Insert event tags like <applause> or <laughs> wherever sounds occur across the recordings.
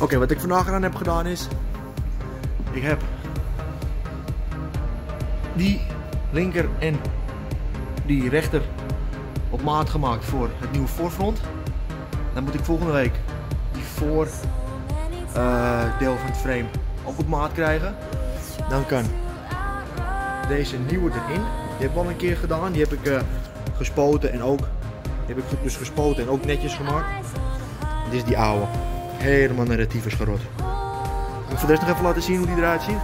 Oké, wat ik vandaag aan heb gedaan is... Ik heb... Die linker en die rechter op maat gemaakt voor het nieuwe voorfront. Dan moet ik volgende week die voor eh, deel van het frame ook op maat krijgen. Dan kan deze nieuwe erin. Die heb ik al een keer gedaan. Die heb ik eh, gespoten en ook die heb ik dus gespoten en ook netjes gemaakt. Dit is die oude. Helemaal naar het tyfus gerot. Ik voor de rest nog even laten zien hoe die eruit ziet?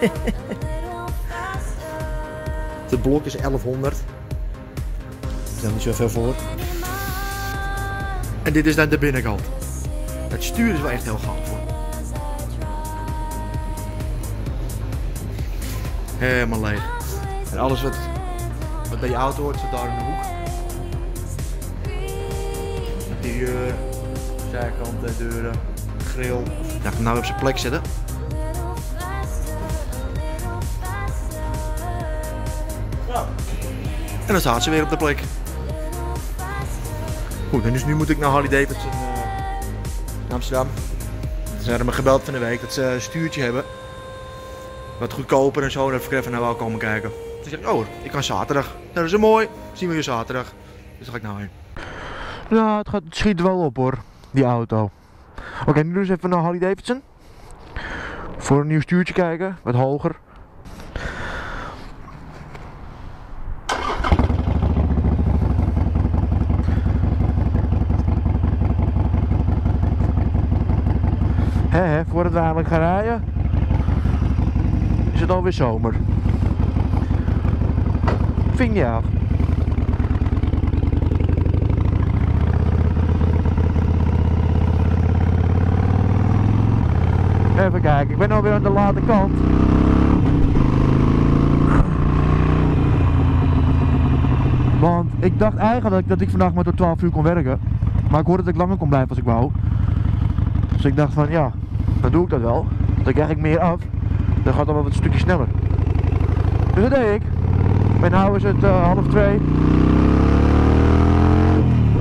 <laughs> Het blok is 1100. Stel niet zo ver voor. En dit is dan de binnenkant. Het stuur is wel echt heel gaaf hoor. Helemaal leeg. En alles wat, wat bij je auto hoort zit daar in de hoek. Interieur, zijkanten, deuren, grill. Ja, nou op zijn plek zetten. En dan staat ze weer op de plek. Goed, en dus nu moet ik naar Harley Davidson uh, in Amsterdam. Ze hebben me gebeld van de week dat ze een stuurtje hebben. Wat goedkoper en zo. Dat ik even naar wel komen kijken. Toen zeg ik, oh, ik kan zaterdag. Nou, dat is mooi. Zien we je zaterdag. Dus daar ga ik nou heen. Ja, het, gaat, schiet wel op hoor, die auto. Oké, nu dus even naar Harley Davidson. Voor een nieuw stuurtje kijken, wat hoger. Hè, hè, voordat we eigenlijk gaan rijden, is het alweer zomer. Ving je af. Even kijken, ik ben alweer aan de late kant. Want ik dacht eigenlijk dat ik vandaag maar tot 12 uur kon werken. Maar ik hoorde dat ik langer kon blijven als ik wou. Dus ik dacht van ja, dan doe ik dat wel. Dan krijg ik meer af. Dan gaat het wel wat stukje sneller. Dus dat deed ik. En nu is het uh, half twee.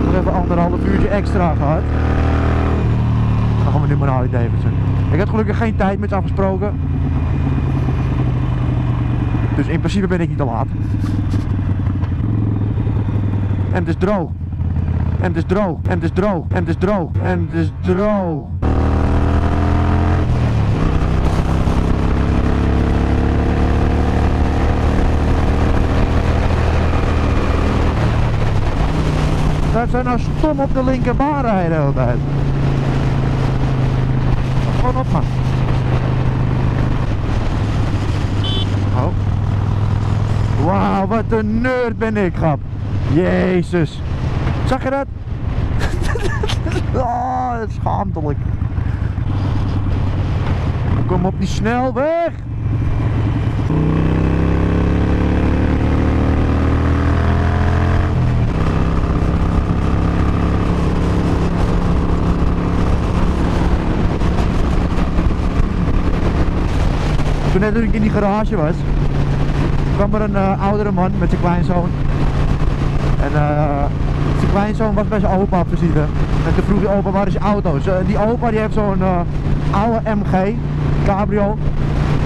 Nog even anderhalf uurtje extra gehad. Dan gaan we nu maar naar Harley Davidson. Ik had gelukkig geen tijd met afgesproken. Dus in principe ben ik niet te laat. En het is droog. En het is droog. En het is droog. En het is droog. En het is droog. Dat zijn nou stom op de linkerbaan rijden tijd. Oh. Wauw, wat een nerd ben ik, grap. Jezus. Zag je dat? <laughs> oh, is schaamtelijk. Kom op die snelweg. Toen net toen ik in die garage was, kwam er een uh, oudere man met zijn kleinzoon. En uh, zijn kleinzoon was bij zijn opa op visite. En toen vroeg die opa waar is je auto? Die opa die heeft zo'n oude MG, cabrio.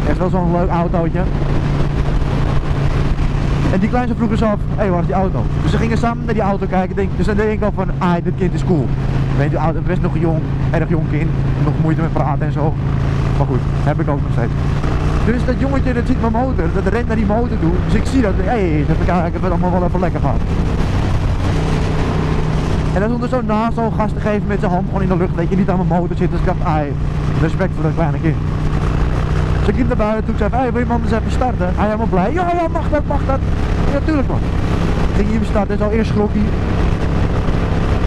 Heeft wel zo'n leuk autootje. En die kleinzoon vroeg dus af, hé hey, waar is die auto? Dus ze gingen samen naar die auto kijken. Denk, dus dan denk ik al van, ah dit kind is cool. Weet je, best nog jong, erg jong kind. Nog moeite met praten en zo. Maar goed, heb ik ook nog steeds. Dus dat jongetje dat ziet mijn motor, dat rent naar die motor toe. Dus ik zie dat, hé, even kijken, ik heb het allemaal wel even lekker gehad. En dan stond er zo naast zo'n gast te geven met zijn hand gewoon in de lucht, dat je niet aan mijn motor zit. Dus ik dacht, ai, respect voor dat kleine kind. Dus ik liep naar buiten toen ik zei, hey, wil je man eens even starten? Hij helemaal blij, ja, ja, mag dat, mag dat. Ja, natuurlijk man. Ging hij hem starten, zo eerst schrok hij.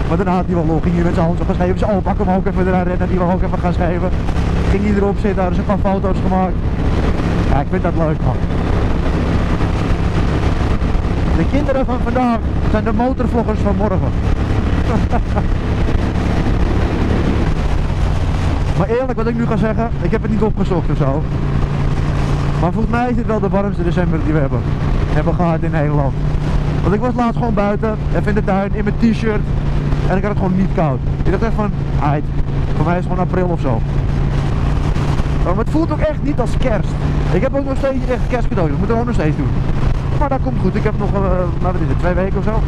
Maar daarna had hij wel lol, ging hij met zijn hand zo gaan schrijven. Zijn opa kwam ook even eraan rennen, die wil ook even gaan schrijven. Ging hij erop zitten, hadden ze een paar foto's gemaakt. Ja, ik vind dat leuk man. De kinderen van vandaag zijn de motorvloggers van morgen. <laughs> maar eerlijk wat ik nu ga zeggen, ik heb het niet opgezocht of zo. Maar volgens mij is dit wel de warmste december die we hebben, hebben gehad in Nederland. Want ik was laatst gewoon buiten, even in de tuin, in mijn t-shirt. En ik had het gewoon niet koud. Ik dacht echt van, ait, voor mij is het gewoon april of zo. Maar het voelt ook echt niet als kerst. Ik heb ook nog steeds echt kerstcadeau, dat moeten we ook nog steeds doen. Maar dat komt goed, ik heb nog, uh, nou wat is het, twee weken of zo.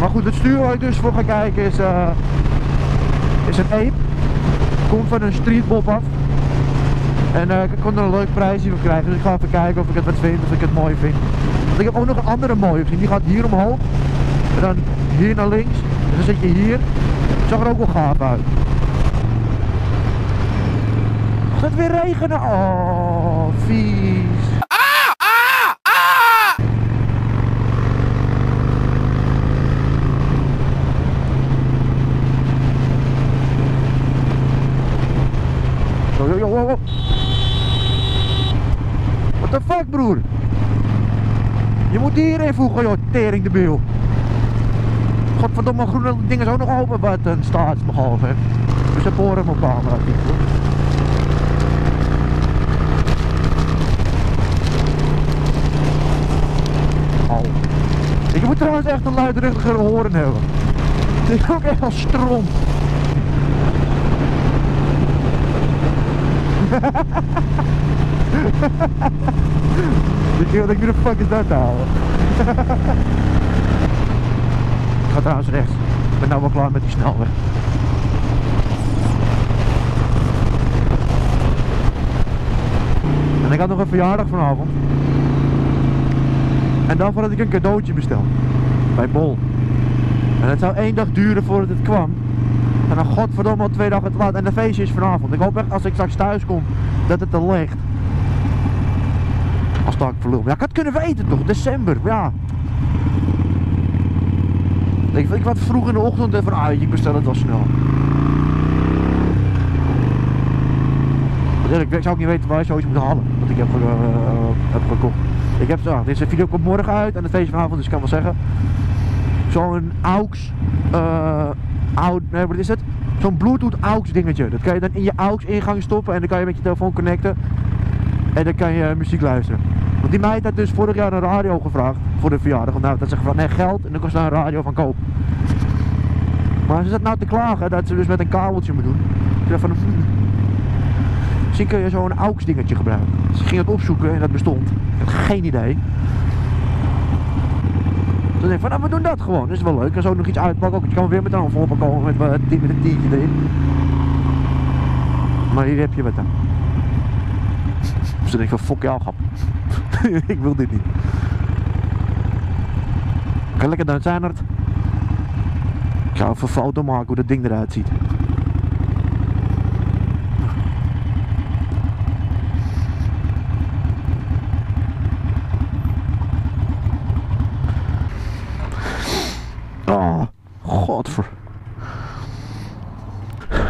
Maar goed, het stuur waar ik dus voor ga kijken is, uh, is een ape. Komt van een streetbob af. En uh, ik kon er een leuk prijsje voor krijgen, dus ik ga even kijken of ik het wat vind, of ik het mooi vind. Want ik heb ook nog een andere mooie gezien, die gaat hier omhoog. En dan hier naar links. En dan zit je hier. Het zag er ook wel gaaf uit. Gaat weer regenen? Oh, vies. Ah, ah! Yo, fuck, broer? Je moet hierin voegen, joh, tering de biel. Godverdomme, groene dingen is ook nog open wat een staatsbehalve. Dus ze boren hem op camera. Au. Ik moet trouwens echt een luidruchtiger horen hebben. Dit is ook echt als strom. <laughs> Ik denk, wie de fuck is dat nou? ik ga trouwens rechts. Ik ben nou wel klaar met die snelweg. En ik had nog een verjaardag vanavond. En daarvoor had ik een cadeautje besteld. Bij Bol. En het zou één dag duren voordat het kwam. En dan godverdomme al twee dagen te laat. En de feestje is vanavond. Ik hoop echt als ik straks thuis kom dat het er ligt. Als dat ik verloor. Ja, ik had kunnen weten toch. December. Ja. Ik, ik vroeg in de ochtend en van ah, ik bestel het wel snel. Ik, zou ook niet weten waar je zoiets moet halen. Wat ik heb, uh, heb gekocht. Ik heb, uh, deze video komt morgen uit en het feest vanavond, dus ik kan wel zeggen. Zo'n AUX, uh, oud, nee, wat is het? Zo'n Bluetooth AUX dingetje. Dat kan je dan in je AUX ingang stoppen en dan kan je met je telefoon connecten. En dan kan je muziek luisteren. Want die meid had dus vorig jaar een radio gevraagd voor de verjaardag. Want nou, dat ze van nee geld en dan kost daar een radio van koop. Maar ze zat nou te klagen dat ze dus met een kabeltje moet doen. Ik dacht van, hmm, misschien kun je zo'n AUX dingetje gebruiken. Ze ging het opzoeken en dat bestond. Ik had geen idee. Toen dacht ik van, nou we doen dat gewoon. Dat is wel leuk. En zo nog iets uitpakken. Ook, je kan weer met een enveloppe komen met, met een tientje erin. Maar hier heb je wat dan. <laughs> Dus dan denk ik van, fuck jou grap. <laughs> ik wil dit niet. Ga lekker naar Zuinert. Ik ga even een foto maken hoe dat ding eruit ziet. Oh,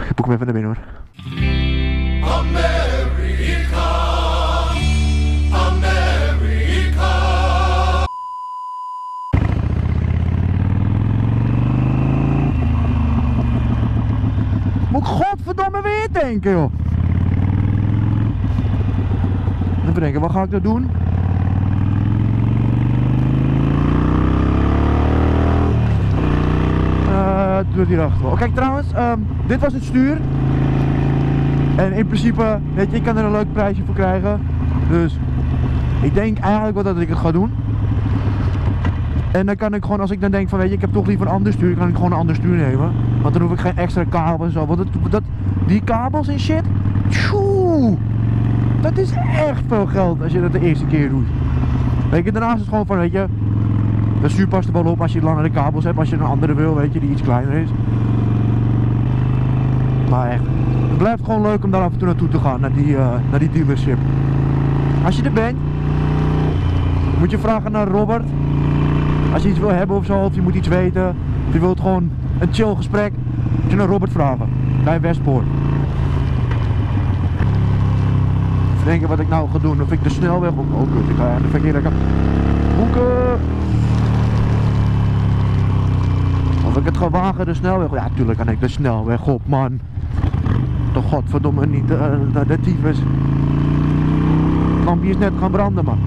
Ik boek hem even naar binnen hoor. America, America. Moet ik godverdomme weer denken, joh. Even denken, wat ga ik nou doen? Hierachter wel. Kijk trouwens, ehm, dit was het stuur. En in principe, weet je, ik kan er een leuk prijsje voor krijgen. Dus ik denk eigenlijk wel dat ik het ga doen. En dan kan ik gewoon, als ik dan denk van weet je, ik heb toch liever een ander stuur, kan ik gewoon een ander stuur nemen. Want dan hoef ik geen extra kabels en zo. Want het, dat, die kabels en shit, tjoe, dat is echt veel geld als je dat de eerste keer doet. Weet je, daarnaast is het gewoon van, weet je, de stuur past er wel op als je langere kabels hebt, als je een andere wil, weet je, die iets kleiner is. Maar echt, het blijft gewoon leuk om daar af en toe naartoe te gaan, naar die, uh, naar die dealership. Als je er bent, moet je vragen naar Robert. Als je iets wil hebben of zo, of je moet iets weten, of je wilt gewoon een chill gesprek, moet je naar Robert vragen. Bij Westpoort. Even denken wat ik nou ga doen, of ik de snelweg op. Oh kut, ik ga de verkeerde kant. Boeken! Of ik het ga wagen de snelweg. Ja, tuurlijk kan ik de snelweg op, man. Toch godverdomme niet uh, de tyfus. Het lampje is net gaan branden, man.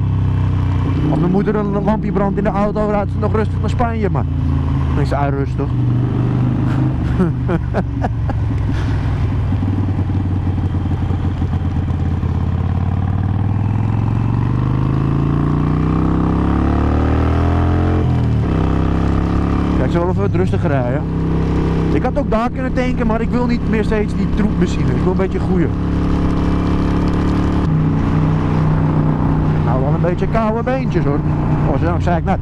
Als mijn moeder een lampje brandt in de auto, rijdt ze nog rustig naar Spanje, maar. Dan is rustig. <laughs> ik zal even rustiger rijden. Ik had ook daar kunnen tanken, maar ik wil niet meer steeds die troepbenzine. Ik wil een beetje goeie. Nou, wel een beetje koude beentjes hoor. Oh, zo zei ik net.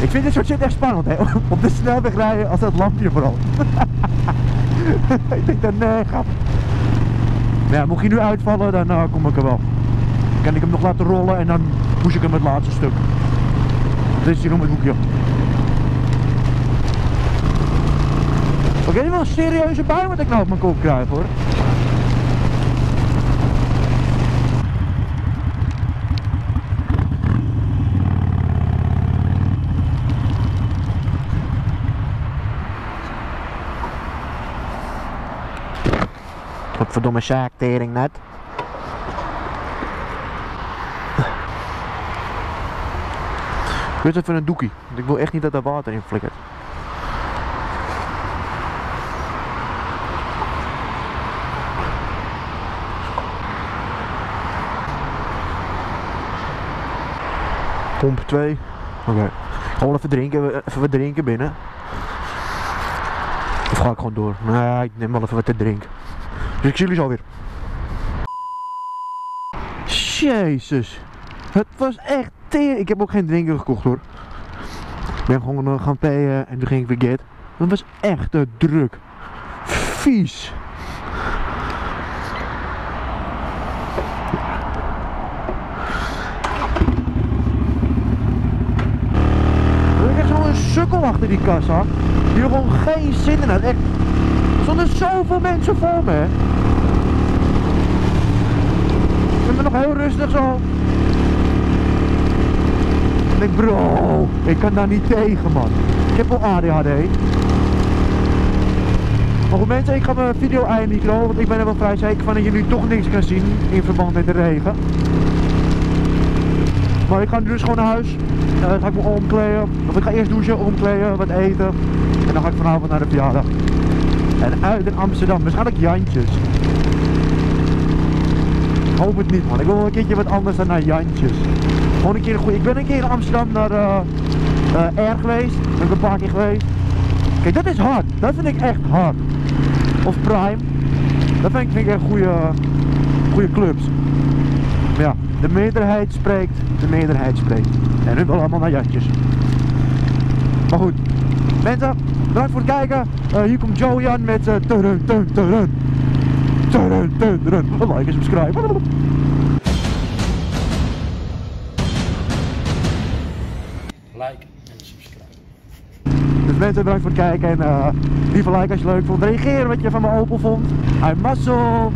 Ik vind dit soort shit echt spannend, hè. <laughs> Op de snelweg rijden als dat lampje vooral. <laughs> ik denk dat nee, gaat. Maar ja, mocht hij nu uitvallen, dan eh, kom ik er wel. Kan ik hem nog laten rollen en dan push ik hem het laatste stuk. Dit is hier om het hoekje. Oké, dit is wel een serieuze bui wat ik nou op mijn kop krijg hoor. Verdomme saaktering net. Wil even een doekie, want ik wil echt niet dat er water in flikkert. Pomp 2. Oké. Ga wel even drinken, even wat drinken binnen. Of ga ik gewoon door? Nee, ik neem wel even wat te drinken. Dus ik zie jullie zo weer. Jezus. Het was echt Ik heb ook geen drinken gekocht hoor. Ik ben gewoon eh, gaan payen en toen ging ik weer get. Het was echt te druk. Vies. Er is echt zo'n sukkel achter die kassa. Die er gewoon geen zin in had. Er stonden zoveel mensen voor me. Ik ben nog heel rustig zo. Ik denk, bro, ik kan daar niet tegen, man. Ik heb wel ADHD. Maar goed mensen, ik ga mijn video eindigen, want ik ben er wel vrij zeker van dat jullie toch niks gaan zien in verband met de regen. Maar ik ga nu dus gewoon naar huis. Dan ga ik me omkleden. Of ik ga eerst douchen, omkleden, wat eten. En dan ga ik vanavond naar de verjaardag. En uit in Amsterdam, waarschijnlijk Jantjes. Ik hoop het niet man, ik wil wel een keertje wat anders dan naar Jantjes. Keer. Ik ben een keer in Amsterdam naar eh, R geweest. Ben ik een paar keer geweest. Kijk, dat is hard. Dat vind ik echt hard. Of Prime. Dat vind ik, vind ik echt goede, goede clubs. Maar ja, de meerderheid spreekt. De meerderheid spreekt. En wel allemaal naar Jantjes. Maar goed. Mensen, bedankt voor het kijken. Eh, hier komt Joe-Jan met uh, turun, turun. Turun, turun, turun. Like en subscribe. Mensen, bedankt voor het kijken. En uh, lieve like als je het leuk vond. Reageer wat je van mijn Opel vond. Hij mazzel.